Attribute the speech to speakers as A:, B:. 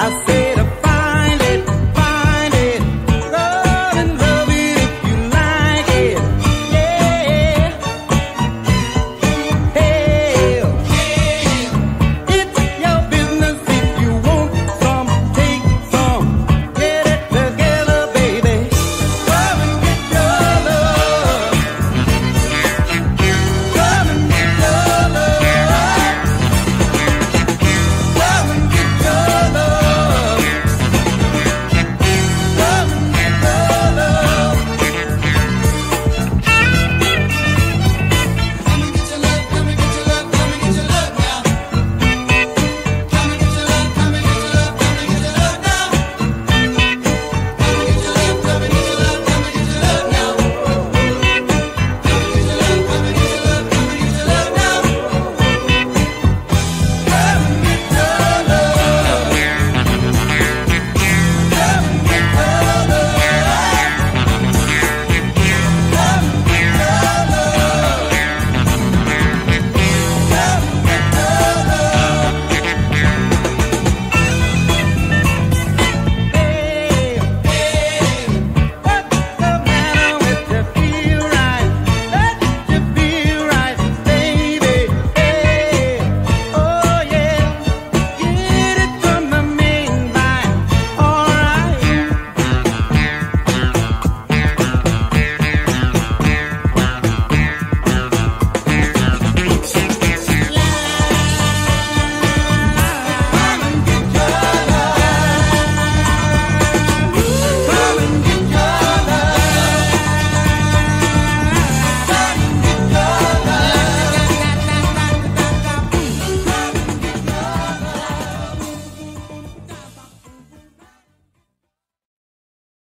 A: I